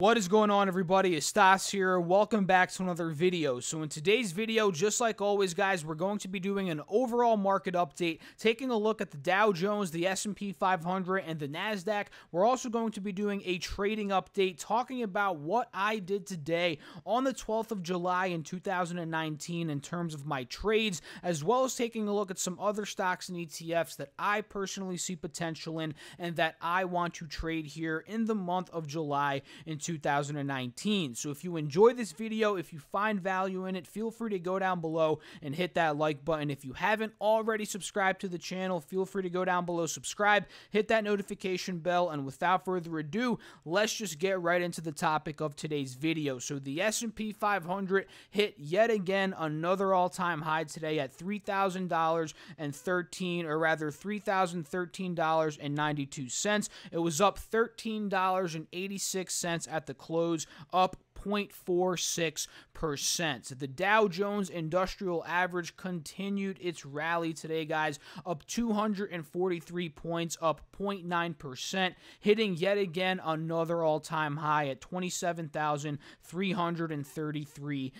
What is going on everybody? It's Stas here. Welcome back to another video. So in today's video, just like always guys, we're going to be doing an overall market update, taking a look at the Dow Jones, the S&P 500, and the NASDAQ. We're also going to be doing a trading update, talking about what I did today on the 12th of July in 2019 in terms of my trades, as well as taking a look at some other stocks and ETFs that I personally see potential in and that I want to trade here in the month of July in 2019. So if you enjoy this video, if you find value in it, feel free to go down below and hit that like button. If you haven't already subscribed to the channel, feel free to go down below, subscribe, hit that notification bell, and without further ado, let's just get right into the topic of today's video. So the S&P 500 hit yet again another all-time high today at $3,000 and 13 or rather $3,013.92. It was up $13.86 at the close, up 0.46%. The Dow Jones Industrial Average continued its rally today, guys, up 243 points, up 0.9%, hitting yet again another all time high at $27,333.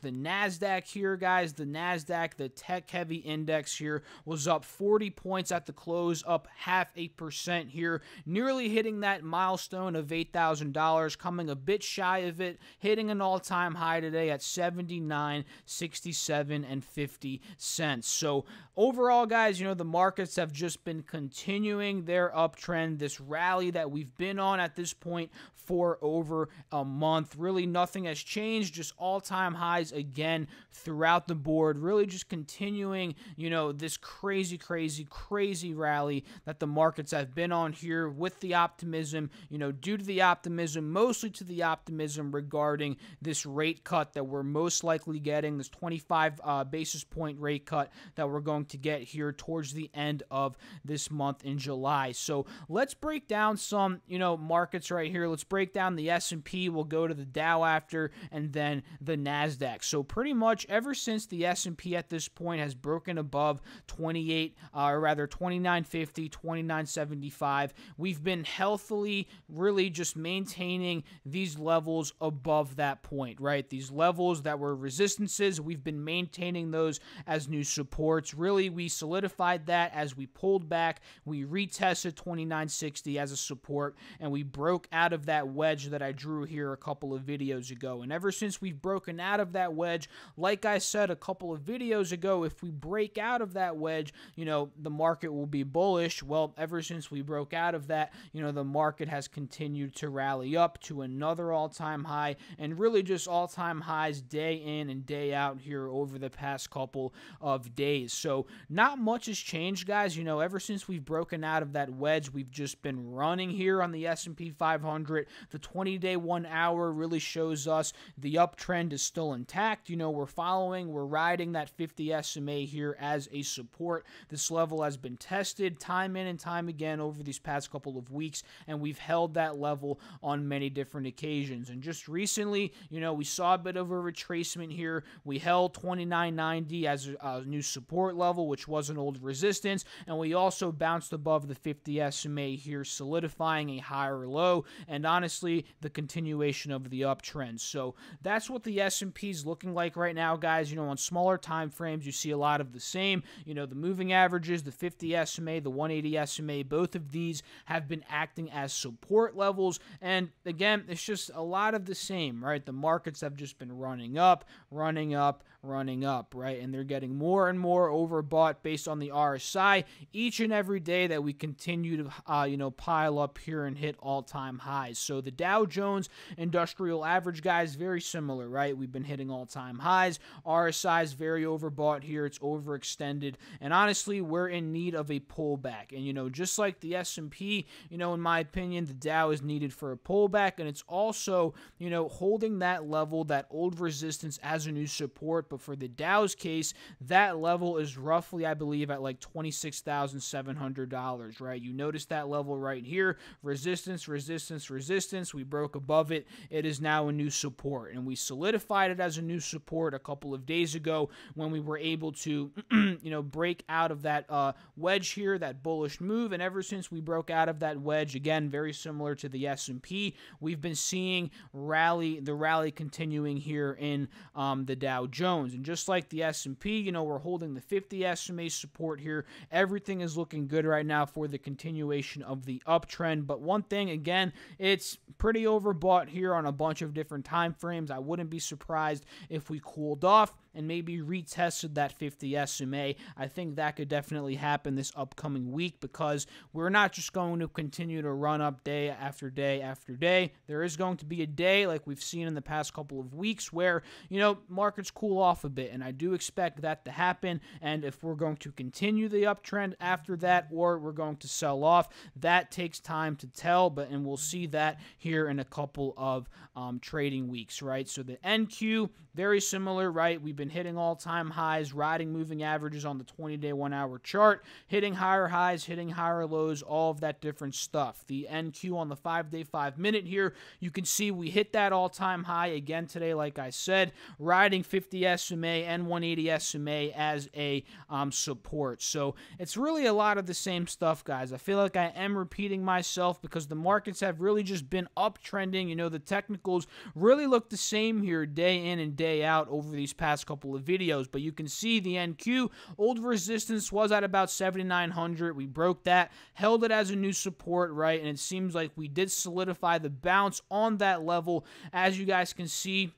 The NASDAQ here, guys, the NASDAQ, the tech heavy index here, was up 40 points at the close, up half a percent here, nearly hitting that milestone of $8,000, coming a bit shy of it, hitting an all-time high today at 79, 67, and 50 cents. So overall, guys, you know, the markets have just been continuing their uptrend, this rally that we've been on at this point for over a month. Really, nothing has changed, just all-time highs again throughout the board. Really just continuing, you know, this crazy, crazy, crazy rally that the markets have been on here with the optimism, you know, due to the optimism, mostly to the optimism regarding this rate cut that we're most likely getting, this 25 uh, basis point rate cut that we're going to get here towards the end of this month in July. So let's break down some, you know, markets right here. Let's break down the S&P. We'll go to the Dow after, and then the Nasdaq. So pretty much ever since the S&P at this point has broken above 28, uh, or rather 2950, 2975, we've been healthily, really just maintaining these levels levels above that point, right? These levels that were resistances, we've been maintaining those as new supports. Really, we solidified that as we pulled back. We retested 2960 as a support, and we broke out of that wedge that I drew here a couple of videos ago. And ever since we've broken out of that wedge, like I said a couple of videos ago, if we break out of that wedge, you know, the market will be bullish. Well, ever since we broke out of that, you know, the market has continued to rally up to another all time time high and really just all time highs day in and day out here over the past couple of days. So, not much has changed, guys. You know, ever since we've broken out of that wedge, we've just been running here on the S&P 500. The 20-day 1 hour really shows us the uptrend is still intact. You know, we're following, we're riding that 50 SMA here as a support. This level has been tested time in and time again over these past couple of weeks, and we've held that level on many different occasions. And just recently, you know, we saw a bit of a retracement here. We held 29.90 as a, a new support level, which was an old resistance, and we also bounced above the 50 SMA here, solidifying a higher low, and honestly, the continuation of the uptrend. So that's what the S&P is looking like right now, guys. You know, on smaller time frames, you see a lot of the same. You know, the moving averages, the 50 SMA, the 180 SMA, both of these have been acting as support levels, and again, it's just a lot of the same, right? The markets have just been running up, running up, running up, right? And they're getting more and more overbought based on the RSI each and every day that we continue to, uh, you know, pile up here and hit all-time highs. So the Dow Jones Industrial Average, guys, very similar, right? We've been hitting all-time highs. RSI is very overbought here. It's overextended, and honestly, we're in need of a pullback. And you know, just like the S&P, you know, in my opinion, the Dow is needed for a pullback, and it's also you know, holding that level, that old resistance as a new support. But for the Dow's case, that level is roughly, I believe, at like $26,700, right? You notice that level right here resistance, resistance, resistance. We broke above it. It is now a new support. And we solidified it as a new support a couple of days ago when we were able to, you know, break out of that uh, wedge here, that bullish move. And ever since we broke out of that wedge, again, very similar to the S&P, we've been seeing rally, the rally continuing here in um, the Dow Jones. And just like the S&P, you know, we're holding the 50 SMA support here. Everything is looking good right now for the continuation of the uptrend. But one thing, again, it's pretty overbought here on a bunch of different time frames. I wouldn't be surprised if we cooled off and maybe retested that 50 SMA. I think that could definitely happen this upcoming week because we're not just going to continue to run up day after day after day. There is going to be a day like we've seen in the past couple of weeks where, you know, markets cool off a bit and I do expect that to happen and if we're going to continue the uptrend after that or we're going to sell off, that takes time to tell, but and we'll see that here in a couple of um, trading weeks, right? So the NQ very similar, right? We've been hitting all time highs, riding moving averages on the 20 day, one hour chart, hitting higher highs, hitting higher lows, all of that different stuff. The NQ on the five day, five minute here, you can see we hit that all time high again today, like I said, riding 50 SMA and 180 SMA as a um, support. So it's really a lot of the same stuff, guys. I feel like I am repeating myself because the markets have really just been uptrending. You know, the technicals really look the same here day in and day out over these past couple of videos. But you can see the NQ, old resistance was at about 7,900. We broke that, held it as a new support, right? And it seems like we did solidify the bounce on that level. As you guys can see,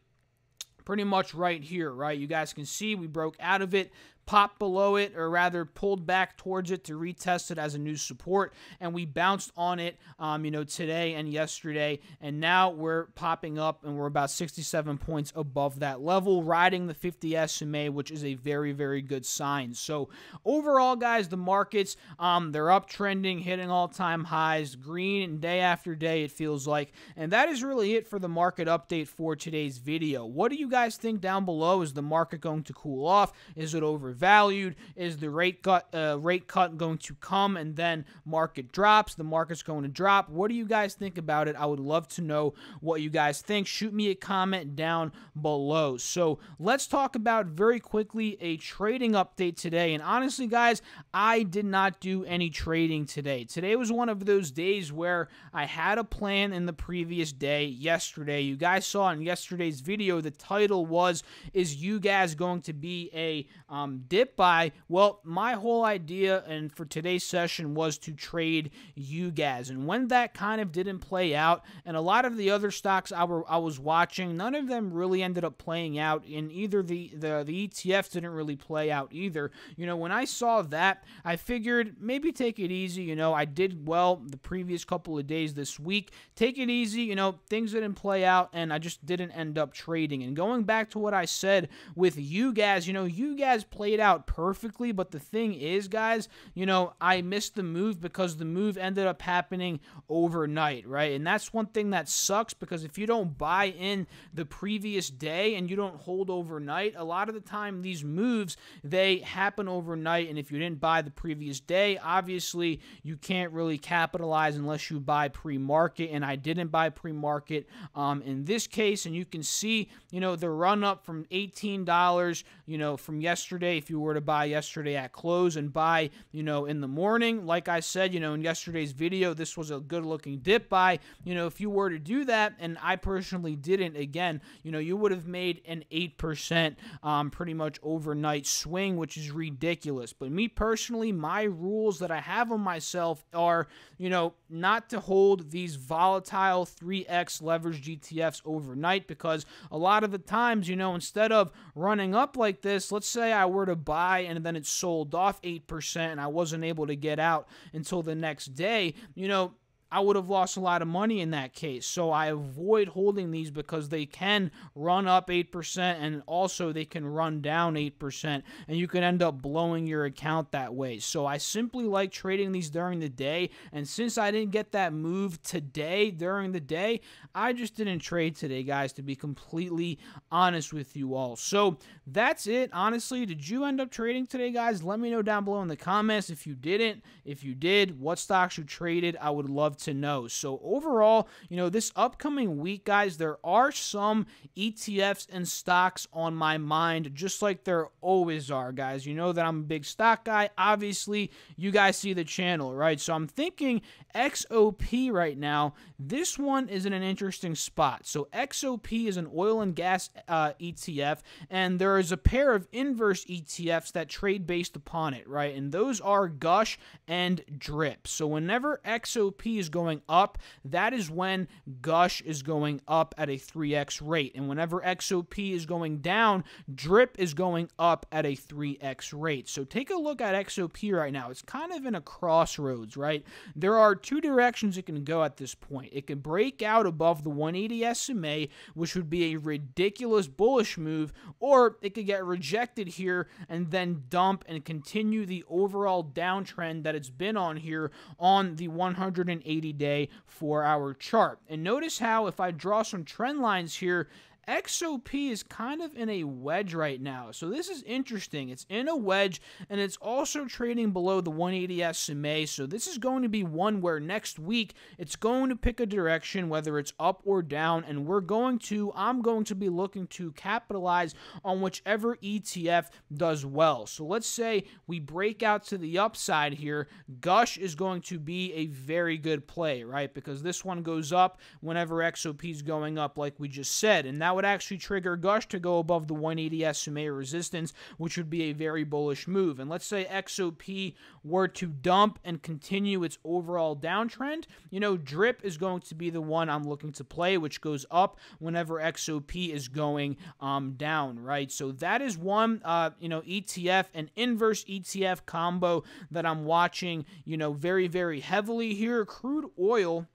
pretty much right here, right? You guys can see we broke out of it, popped below it, or rather pulled back towards it to retest it as a new support, and we bounced on it, um, you know, today and yesterday, and now we're popping up, and we're about 67 points above that level, riding the 50 SMA, which is a very, very good sign. So overall, guys, the markets, um, they're uptrending, hitting all-time highs, green, and day after day, it feels like, and that is really it for the market update for today's video. What do you guys think down below? Is the market going to cool off? Is it over? Valued? Is the rate cut uh, rate cut going to come and then market drops? The market's going to drop. What do you guys think about it? I would love to know what UGAZ think. Shoot me a comment down below. So let's talk about very quickly a trading update today. And honestly, guys, I did not do any trading today. Today was one of those days where I had a plan in the previous day, yesterday. You guys saw in yesterday's video, the title was, Is you guys going to be a um, dip buy? Well, my whole idea and for today's session was to trade UGAZ. And when that kind of didn't play out, and a lot of the other stocks I, were, I was watching, none of them really ended up playing out. In either the, the, the ETFs didn't really play out either. You know, when I saw that, I figured maybe take it easy. You know, I did well the previous couple of days this week. Take it easy. You know, things didn't play out, and I just didn't end up trading. And going back to what I said with UGAZ, you know, UGAZ played played out perfectly. But the thing is, guys, you know, I missed the move because the move ended up happening overnight, right? And that's one thing that sucks because if you don't buy in the previous day and you don't hold overnight, a lot of the time these moves they happen overnight. And if you didn't buy the previous day, obviously you can't really capitalize unless you buy pre-market. And I didn't buy pre-market um, in this case. And you can see, you know, the run up from $18, you know, from yesterday if you were to buy yesterday at close and buy, you know, in the morning. Like I said, you know, in yesterday's video, this was a good looking dip buy. You know, if you were to do that, and I personally didn't, again, you know, you would have made an 8% um, pretty much overnight swing, which is ridiculous. But me personally, my rules that I have on myself are, you know, not to hold these volatile 3x leverage ETFs overnight because a lot of the times, you know, instead of running up like this, let's say I were to buy and then it sold off 8% and I wasn't able to get out until the next day, you know, I would have lost a lot of money in that case. So I avoid holding these because they can run up 8% and also they can run down 8% and you can end up blowing your account that way. So I simply like trading these during the day and since I didn't get that move today during the day, I just didn't trade today, guys, to be completely honest with you all. So that's it. Honestly, did you end up trading today, guys? Let me know down below in the comments if you didn't. If you did, what stocks you traded. I would love to know. So overall, you know, this upcoming week, guys, there are some ETFs and stocks on my mind, just like there always are, guys. You know that I'm a big stock guy. Obviously, you guys see the channel, right? So I'm thinking XOP right now. This one is in an interesting spot. So XOP is an oil and gas uh, ETF, and there is a pair of inverse ETFs that trade based upon it, right? And those are Gush and Drip. So whenever XOP is going up, that is when Gush is going up at a 3x rate. And whenever XOP is going down, Drip is going up at a 3x rate. So take a look at XOP right now. It's kind of in a crossroads, right? There are two directions it can go at this point. It can break out above the 180 SMA, which would be a ridiculous bullish move, or it could get rejected here and then dump and continue the overall downtrend that it's been on here on the 180 day 4 hour chart. And notice how if I draw some trend lines here, XOP is kind of in a wedge right now. So this is interesting. It's in a wedge and it's also trading below the 180 SMA. So this is going to be one where next week it's going to pick a direction, whether it's up or down. And we're going to, I'm going to be looking to capitalize on whichever ETF does well. So let's say we break out to the upside here. Gush is going to be a very good play, right? Because this one goes up whenever XOP is going up, like we just said. And that would actually trigger Gush to go above the 180 SMA resistance, which would be a very bullish move. And let's say XOP were to dump and continue its overall downtrend, you know, Drip is going to be the one I'm looking to play, which goes up whenever XOP is going um, down, right? So that is one, uh, you know, ETF, an inverse ETF combo that I'm watching, you know, very, very heavily here. Crude oil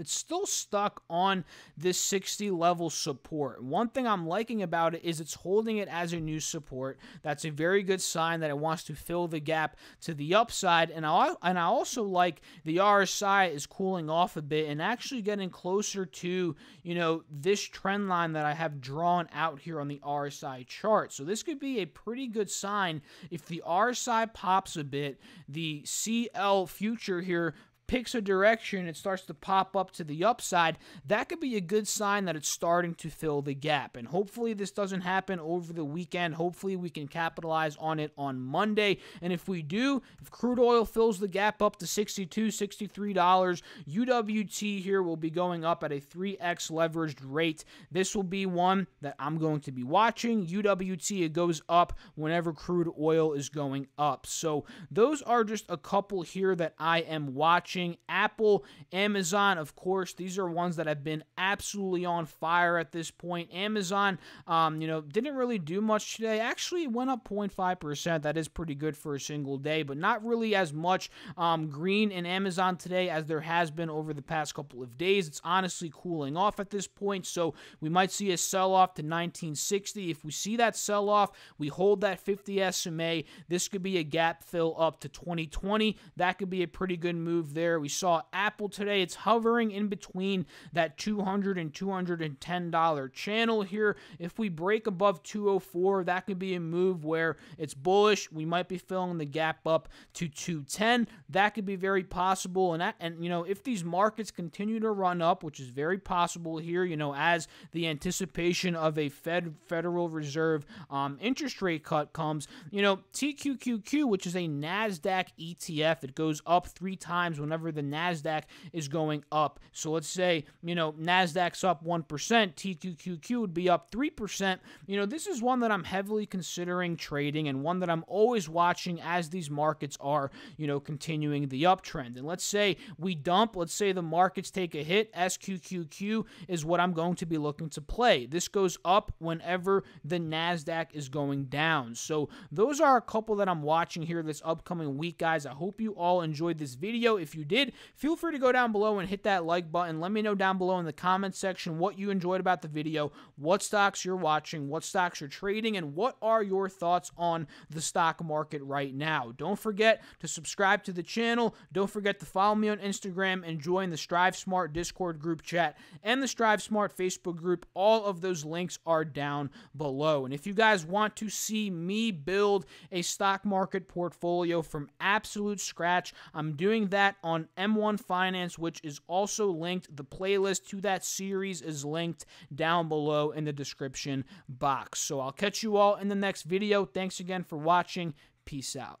it's still stuck on this 60 level support. One thing I'm liking about it is it's holding it as a new support. That's a very good sign that it wants to fill the gap to the upside. And I and I also like the RSI is cooling off a bit and actually getting closer to, you know, this trend line that I have drawn out here on the RSI chart. So this could be a pretty good sign if the RSI pops a bit, the CL future here picks a direction, it starts to pop up to the upside, that could be a good sign that it's starting to fill the gap. And hopefully, this doesn't happen over the weekend. Hopefully, we can capitalize on it on Monday. And if we do, if crude oil fills the gap up to $62, $63, UWT here will be going up at a 3x leveraged rate. This will be one that I'm going to be watching. UWT, it goes up whenever crude oil is going up. So, those are just a couple here that I am watching Apple, Amazon, of course, these are ones that have been absolutely on fire at this point. Amazon, um, you know, didn't really do much today. Actually, went up 0.5%. That is pretty good for a single day, but not really as much um, green in Amazon today as there has been over the past couple of days. It's honestly cooling off at this point, so we might see a sell off to 1960. If we see that sell off, we hold that 50 SMA. This could be a gap fill up to 2020. That could be a pretty good move there there. We saw Apple today. It's hovering in between that $200 and $210 channel here. If we break above 204, that could be a move where it's bullish. We might be filling the gap up to 210. That could be very possible. And that, and you know, if these markets continue to run up, which is very possible here, you know, as the anticipation of a Fed Federal Reserve um, interest rate cut comes, you know, TQQQ, which is a Nasdaq ETF, it goes up three times whenever the NASDAQ is going up. So let's say, you know, NASDAQ's up 1%, TQQQ would be up 3%. You know, this is one that I'm heavily considering trading and one that I'm always watching as these markets are, you know, continuing the uptrend. And let's say we dump, let's say the markets take a hit, SQQQ is what I'm going to be looking to play. This goes up whenever the NASDAQ is going down. So those are a couple that I'm watching here this upcoming week, guys. I hope you all enjoyed this video. If you did, feel free to go down below and hit that like button. Let me know down below in the comments section what you enjoyed about the video, what stocks you're watching, what stocks you're trading, and what are your thoughts on the stock market right now. Don't forget to subscribe to the channel. Don't forget to follow me on Instagram and join the Strive Smart Discord group chat and the Strive Smart Facebook group. All of those links are down below. And if you guys want to see me build a stock market portfolio from absolute scratch, I'm doing that on M1 Finance, which is also linked. The playlist to that series is linked down below in the description box. So I'll catch you all in the next video. Thanks again for watching. Peace out.